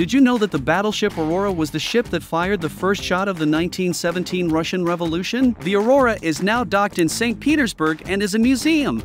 Did you know that the battleship Aurora was the ship that fired the first shot of the 1917 Russian Revolution? The Aurora is now docked in St. Petersburg and is a museum.